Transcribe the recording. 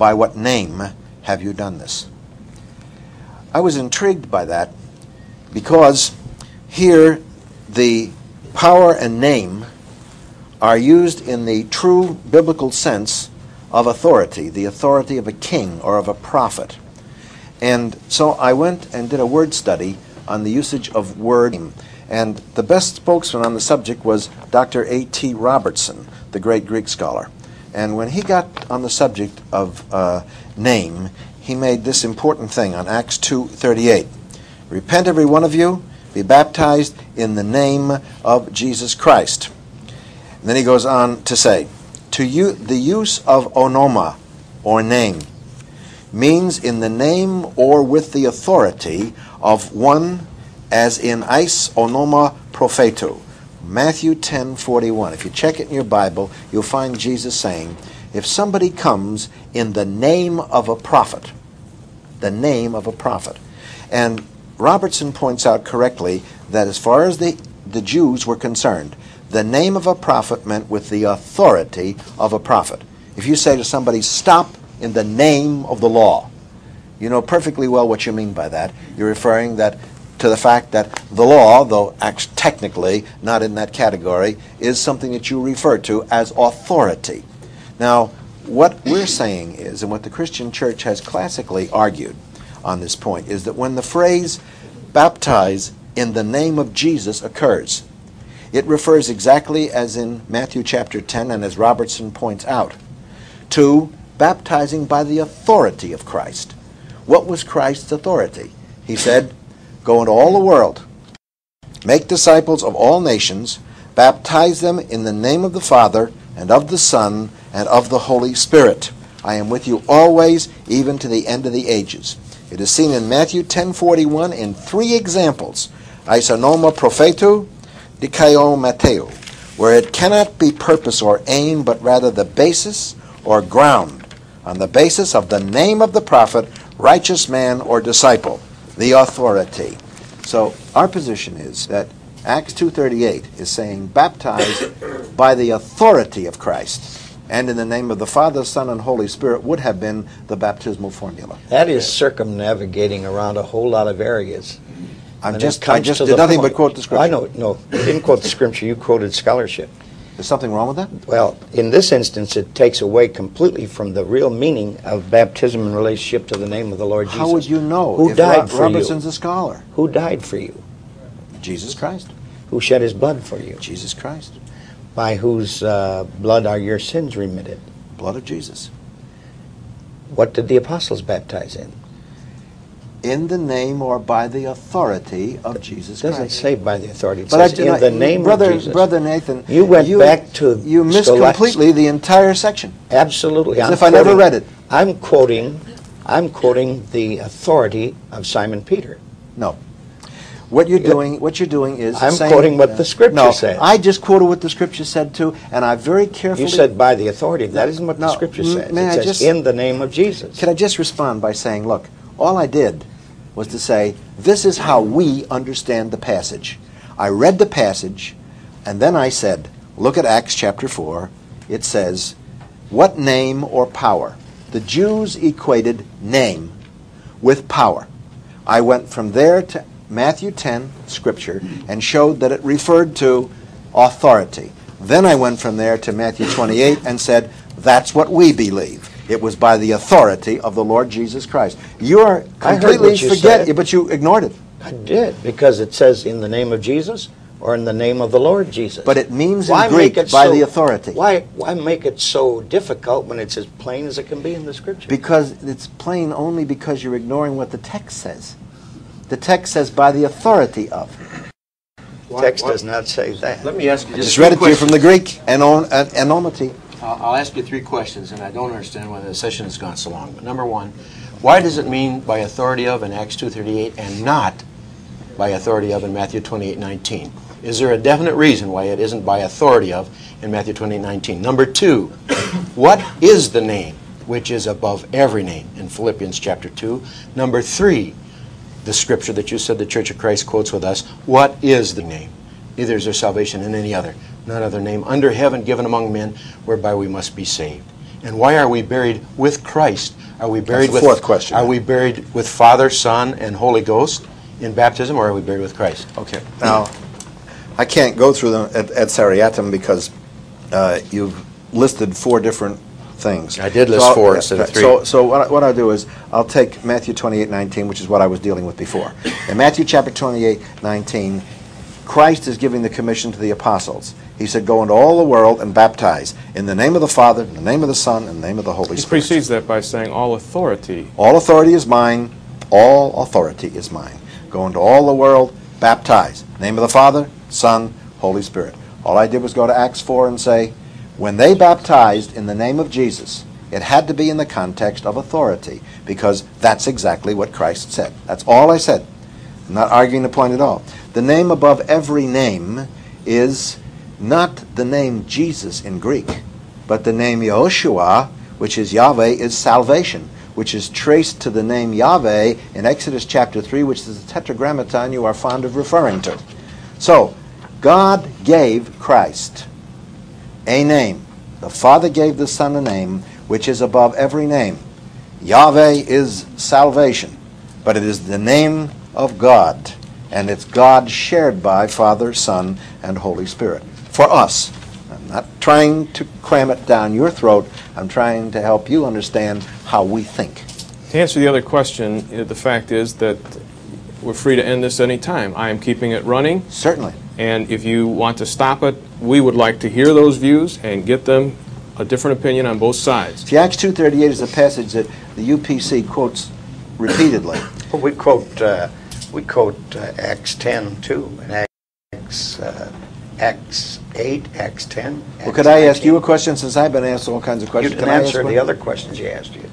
By what name have you done this? I was intrigued by that because here the power and name are used in the true biblical sense of authority, the authority of a king or of a prophet. And so I went and did a word study on the usage of word. And the best spokesman on the subject was Dr. A.T. Robertson, the great Greek scholar. And when he got on the subject of uh, name, he made this important thing on Acts 2:38. Repent every one of you, be baptized in the name of Jesus Christ. And then he goes on to say, to you the use of onoma or name means in the name or with the authority of one as in eis onoma propheto. Matthew 10:41. If you check it in your Bible, you'll find Jesus saying, if somebody comes in the name of a prophet, the name of a prophet. And Robertson points out correctly that as far as the, the Jews were concerned, the name of a prophet meant with the authority of a prophet. If you say to somebody, stop in the name of the law, you know perfectly well what you mean by that. You're referring that to the fact that the law, though technically not in that category, is something that you refer to as authority. Now, what we're saying is, and what the Christian church has classically argued on this point, is that when the phrase baptize in the name of Jesus occurs, it refers exactly as in Matthew chapter 10 and as Robertson points out to baptizing by the authority of Christ. What was Christ's authority? He said, Go into all the world, make disciples of all nations, baptize them in the name of the Father and of the Son and of the Holy Spirit. I am with you always, even to the end of the ages. It is seen in Matthew 10:41 in three examples: isonoma prophetu, dikaio mateo, where it cannot be purpose or aim, but rather the basis or ground, on the basis of the name of the prophet, righteous man or disciple, the authority. So our position is that Acts 2:38 is saying baptized by the authority of Christ and in the name of the Father, Son, and Holy Spirit would have been the baptismal formula. That is circumnavigating around a whole lot of areas. I'm just, I just did nothing point. but quote the scripture. I know, no, you didn't quote the scripture, you quoted scholarship. Is something wrong with that? Well, in this instance, it takes away completely from the real meaning of baptism in relationship to the name of the Lord Jesus. How would you know Who died Ro- for Robertson's you? a scholar? Who died for you? Jesus Christ. Who shed his blood for you? Jesus Christ. By whose uh, blood are your sins remitted? Blood of Jesus. What did the apostles baptize in? In the name or by the authority of Jesus It doesn't Christ. say by the authority. It But I says do in not- the name brother, of Jesus. Brother Nathan, You went back to You missed completely the entire section. Absolutely. As I'm if I never read it. I'm quoting, I'm quoting the authority of Simon Peter. No. What you're doing, what you're doing is I'm saying- quoting what the scripture no, says. I just quoted what the scripture said too, and I very carefully. You said by the authority. That isn't what the scripture says. may It I says just- in the name of Jesus. Can I just respond by saying, look, all I did was to say, this is how we understand the passage. I read the passage, and then I said, look at Acts chapter 4. It says, what name or power? The Jews equated name with power. I went from there to Matthew 10, scripture, and showed that it referred to authority. Then I went from there to Matthew 28 and said, that's what we believe. It was by the authority of the Lord Jesus Christ. You are I completely you forget, said. but you ignored it. I did because it says in the name of Jesus or in the name of the Lord Jesus. But it means in Greek it by so- the authority. Why why make it so difficult when it's as plain as it can be in the scripture? Because it's plain only because you're ignoring what the text says. The text says by the authority of. text does not say that. Let me ask you I just just read it to you from the Greek, anon, uh, anomity. I'll ask you three questions, and I don't understand why the session has gone so long. But number one, why does it mean by authority of in Acts 2.38 and not by authority of in Matthew 28.19? Is there a definite reason why it isn't by authority of in Matthew 28.19? Number two, what is the name which is above every name in Philippians chapter 2? Number three, the scripture that you said the Church of Christ quotes with us, what is the name? Neither is there salvation in any other, none other name under heaven given among men whereby we must be saved. And why are we buried with Christ? Are we buried the with fourth question. Are we buried with Father, Son, and Holy Ghost in baptism, or are we buried with Christ? Okay. Now, I can't go through them at, at because uh, you've listed four different things. I did list So four instead of three. So, so what, I, what I'll do is I'll take Matthew 28, 19, which is what I was dealing with before. In Matthew chapter 28, 19, Christ is giving the commission to the apostles. He said, "Go into all the world and baptize in the name of the Father, in the name of the Son, in the name of the Holy He Spirit." He precedes that by saying, All authority. All authority is mine. All authority is mine. Go into all the world, baptize. Name of the Father, Son, Holy Spirit. All I did was go to Acts 4 and say, when they baptized in the name of Jesus, it had to be in the context of authority because that's exactly what Christ said. That's all I said. Not arguing the point at all. The name above every name is not the name Jesus in Greek, but the name Yehoshua, which is Yahweh, is salvation, which is traced to the name Yahweh in Exodus chapter 3, which is the tetragrammaton you are fond of referring to. So, God gave Christ a name. The Father gave the Son a name which is above every name. Yahweh is salvation, but it is the name of God, and it's God shared by Father, Son, and Holy Spirit. For us. I'm not trying to cram it down your throat. I'm trying to help you understand how we think. To answer the other question, uh, the fact is that we're free to end this any time. I am keeping it running, Certainly. and if you want to stop it, we would like to hear those views and get them a different opinion on both sides. See, Acts 2.38 is a passage that the UPC quotes repeatedly. We quote, uh, we quote uh, Acts 10 too, and Acts, uh, Acts 8, Acts 10. Well, could I ask you a question since I've been asked all kinds of You questions? didn't Can answer the other questions you asked you.